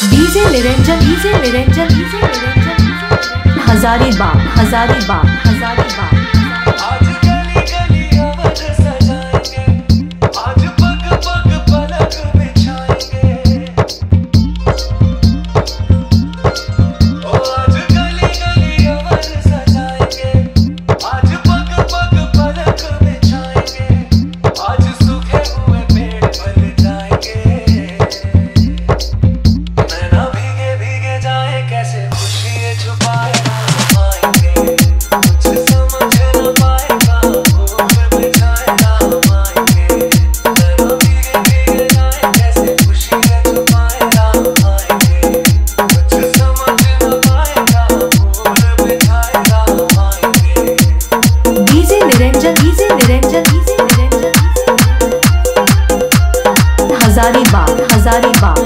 DJ Niranjan DJ Niranjan DJ Niranjan. Hazaribagh Hazaribagh Hazaribagh Hazaribagh Hazaribagh.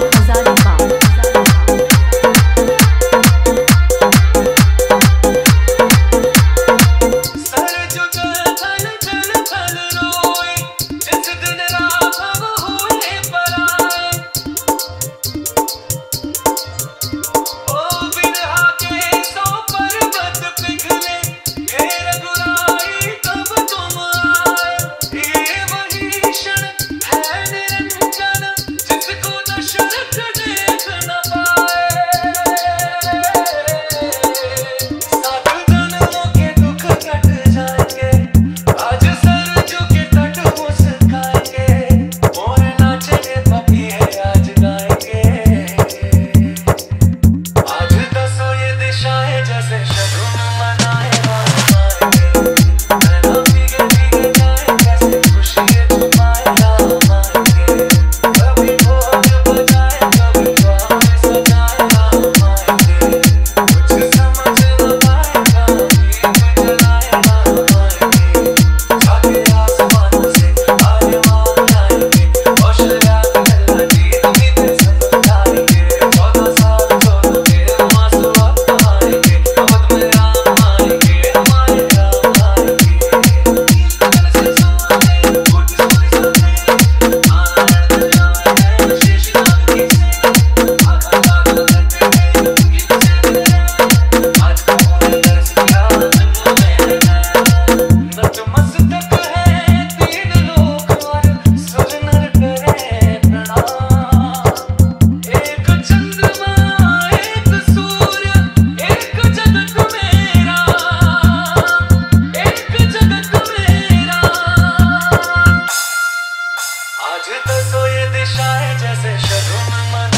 आज तो, ये दिशाएँ जैसे शगुन मन।